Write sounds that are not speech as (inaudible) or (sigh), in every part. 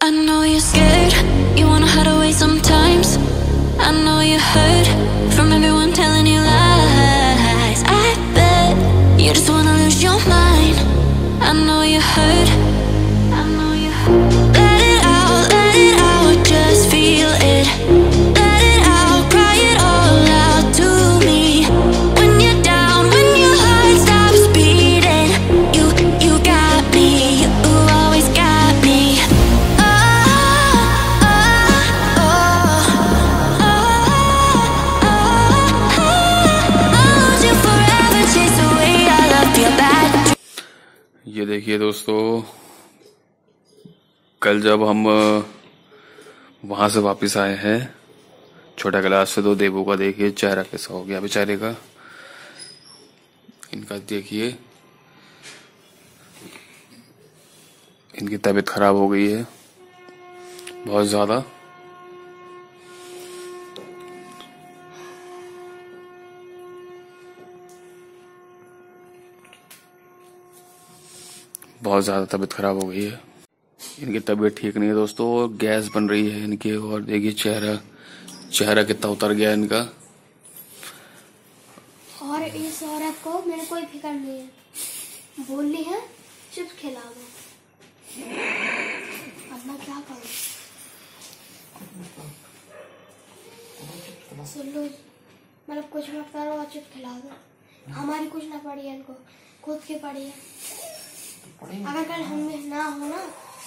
I know you're scared, you wanna hide away ये देखिए दोस्तों, कल जब हम वहाँ से वापस आए हैं, छोटा गिलास से तो देवू का देखिए, चेहरा कैसा हो गया बेचारे का। इनका देखिए, इनकी तबीयत खराब हो गई है, बहुत ज़्यादा। बहुत ज़्यादा तबीयत खराब हो गई है। इनकी तबीयत ठीक नहीं है दोस्तों, और गैस बन रही है इनके, और देखिए चेहरा चेहरा कितना उतर गया इनका। और इस औरत को मेरे कोई फ़िक्र नहीं है। बोलनी है चिप्स खिला दो अब मैं क्या करूँ? सुन लो मतलब कुछ मत करो और चिप्स खिला दो हमारी कुछ ना पड़ी है इनको, खुद की पड़ी है। अगर कल हमें ना हो ना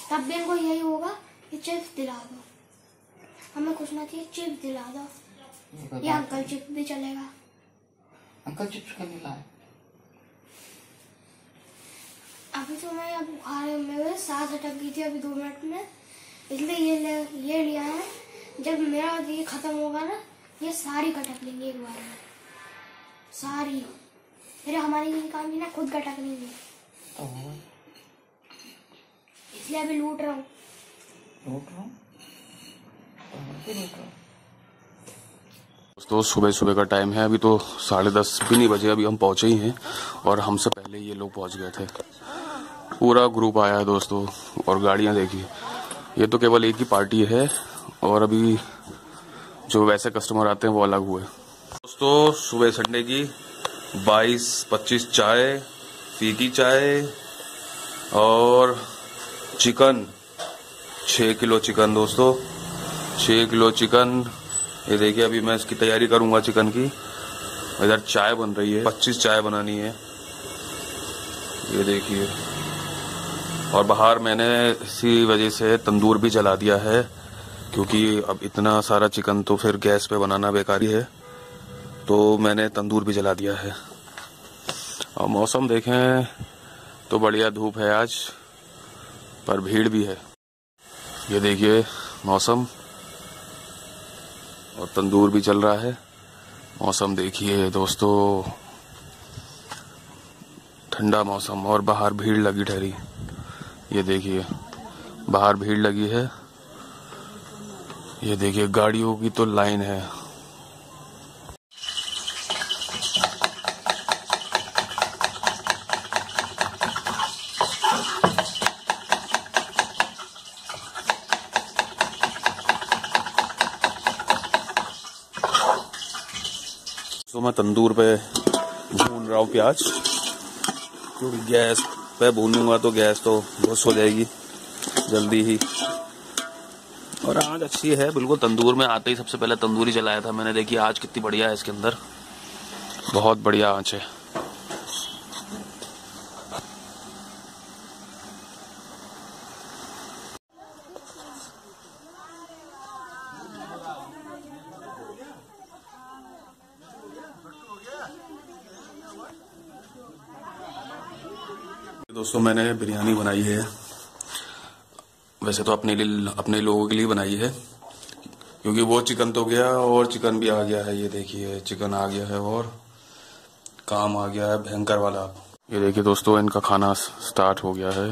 तब भी इनको यही होगा कि चिप्स दिला दो। हमें कुछ ना चाहिए चिप्स दिला दो। या अंकल चिप्स भी चलेगा। अंकल चिप्स क्यों नहीं लाए? अभी तो मैं अब बुखार में सांस अटक गई थी अभी दो मिनट में। इसलिए ये ले, ये लिया है। जब मेरा ये खत्म होगा ना ये सारी कटक लेंगे एक बार में। सारी। फिर हमारी ये काम ना खुद कटक लेंगे इसलिए अभी लूट रहा हूँ। लूट रहा हूँ? तो लूट रहा हूँ। दोस्तों सुबह सुबह का टाइम है। अभी तो साढ़े दस भी नहीं बजे अभी हम पहुँचे ही हैं। और हमसे पहले ये लोग पहुँच गए थे। पूरा ग्रुप आया है दोस्तों। और गाड़ियाँ देखिए। ये तो केवल एक ही पार्टी है। और अभी जो वैसे कस्टमर आते हैं वो अलग हुए। दोस्तों सुबह संडे की 22 25 चाय फीकी चाय और चिकन छः किलो चिकन दोस्तों छः किलो चिकन। ये देखिए, अभी मैं इसकी तैयारी करूँगा चिकन की। इधर चाय बन रही है 25 चाय बनानी है। ये देखिए। और बाहर मैंने इसी वजह से तंदूर भी जला दिया है, क्योंकि अब इतना सारा चिकन तो फिर गैस पे बनाना बेकारी है। तो मैंने तंदूर भी जला दिया है। और मौसम देखें तो बढ़िया धूप है आज। पर भीड़ भी है। ये देखिए, मौसम। और तंदूर भी चल रहा है। मौसम देखिए दोस्तों। ठंडा मौसम और बाहर भीड़ लगी ठहरी। ये देखिए, बाहर भीड़ लगी है। ये देखिए, गाड़ियों की तो लाइन है। तो मैं तंदूर पे भून रहा हूँ प्याज। क्योंकि गैस पे भूनूँगा तो गैस तो बस हो जाएगी, जल्दी ही। और आँच अच्छी है, बिल्कुल तंदूर में आते ही सबसे पहले तंदूरी जलाया था मैंने। देखी आज कितनी बढ़िया है इसके अंदर। बहुत बढ़िया आँच है। दोस्तों, मैंने बिरयानी बनाई है। वैसे तो अपने लिए, अपने लोगों के लिए बनाई है, क्योंकि वो चिकन तो गया और चिकन भी आ गया है। ये देखिए, चिकन आ गया है और काम आ गया है भयंकर वाला। ये देखिए दोस्तों, इनका खाना स्टार्ट हो गया है।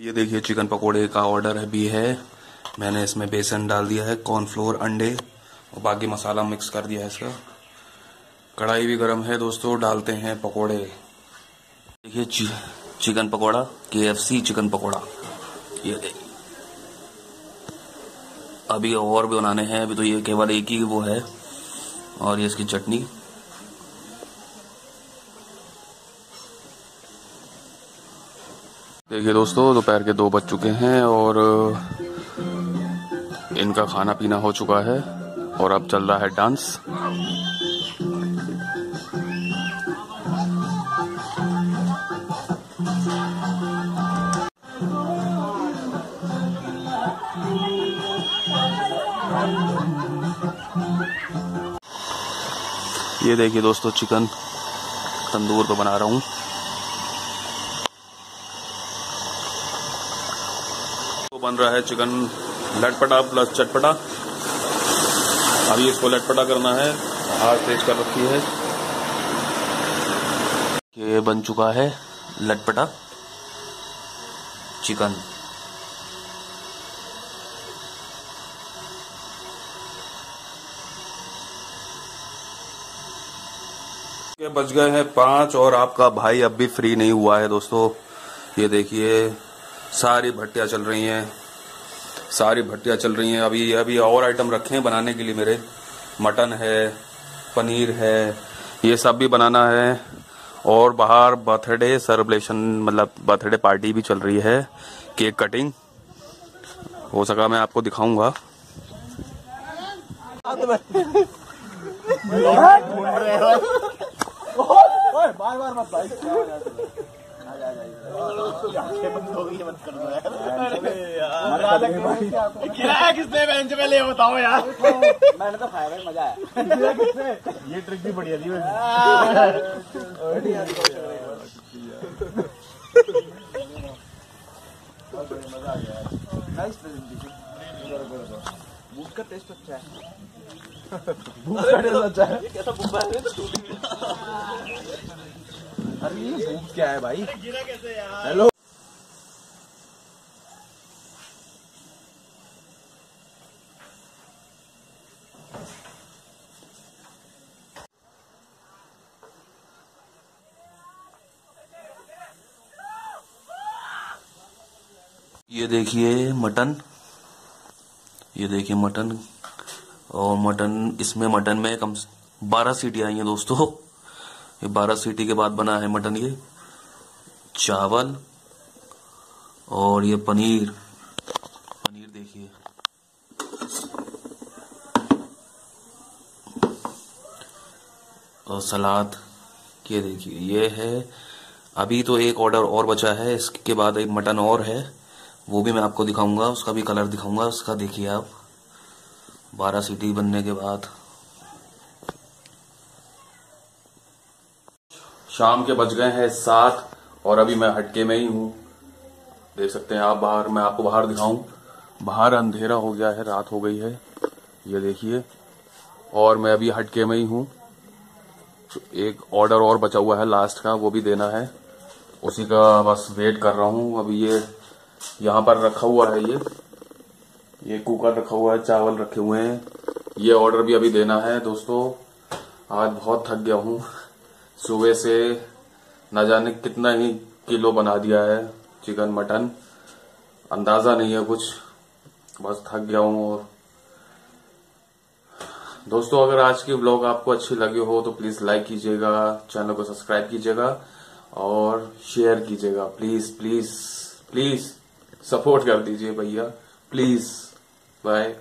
ये देखिए, चिकन पकोड़े का ऑर्डर है भी है। मैंने इसमें बेसन डाल दिया है कॉर्नफ्लोर अंडे। और बाकी मसाला मिक्स कर दिया है इसका। कढ़ाई भी गर्म है दोस्तों, डालते हैं पकोड़े। देखिए चिकन पकौड़ा के चिकन पकौड़ा। ये अभी और भी बनाने हैं, अभी तो ये केवल एक ही वो है, और ये इसकी चटनी। देखिए दोस्तों, दोपहर के दो बज चुके हैं और इनका खाना पीना हो चुका है। और अब चल रहा है डांस। ये देखिए दोस्तों, चिकन तंदूर पे बना रहा हूँ। तो बन रहा है चिकन लटपटा प्लस चटपटा। अभी इसको लटपटा करना है। आग तेज कर रखी है। ये बन चुका है लटपटा चिकन। के बज गए हैं पाँच और आपका भाई अब भी फ्री नहीं हुआ है दोस्तों। ये देखिए, सारी भट्टियाँ चल रही हैं। सारी भट्टियाँ चल रही हैं अभी अभी और आइटम रखे हैं बनाने के लिए मेरे मटन है पनीर है ये सब भी बनाना है और बाहर बर्थडे सेलिब्रेशन मतलब बर्थडे पार्टी भी चल रही है केक कटिंग हो सका मैं आपको दिखाऊँगा बार बार मत (laughs) खिलाया किसने बेंच पे ले बताओ यार मैंने तो खाया भाई मज़ा आया किसने ये ट्रिक भी बढ़िया थी मज़ा आ गया नाइस प्रेजेंटेशन भूख का टेस्ट अच्छा है। भूख का टेस्ट अच्छा है। कैसा भूख (laughs) अरे ये क्या है भाई हेलो। ये देखिए मटन। ये देखिए मटन। और मटन, इसमें मटन में कम बारह सीटी आई हैं दोस्तों। ये बारह सीटी के बाद बना है मटन ये। चावल और ये पनीर। पनीर देखिए। और सलाद, ये देखिए, ये है। अभी तो एक ऑर्डर और बचा है, इसके बाद एक मटन और है। वो भी मैं आपको दिखाऊँगा, उसका भी कलर दिखाऊँगा, उसका देखिए आप। बारह सीटी बनने के बाद। शाम के बज गए हैं सात, और अभी मैं हटके में ही हूँ। देख सकते हैं आप बाहर, मैं आपको बाहर दिखाऊँ। बाहर अंधेरा हो गया है, रात हो गई है, ये देखिए। और मैं अभी हटके में ही हूँ। एक ऑर्डर और बचा हुआ है लास्ट का, वो भी देना है। उसी का बस वेट कर रहा हूँ। अभी ये, यहाँ पर रखा हुआ है ये। ये कुकर रखा हुआ है, चावल रखे हुए हैं। ये ऑर्डर भी अभी देना है, दोस्तों। आज बहुत थक गया हूँ। सुबह से न जाने कितना ही किलो बना दिया है चिकन, मटन। अंदाज़ा नहीं है कुछ। बस थक गया हूँ और दोस्तों, अगर आज की ब्लॉग आपको अच्छी लगी हो तो प्लीज़ लाइक कीजिएगा चैनल को सब्सक्राइब कीजिएगा और शेयर कीजिएगा। प्लीज़ प्लीज़ प्लीज़ सपोर्ट कर दीजिए भैया। Please buy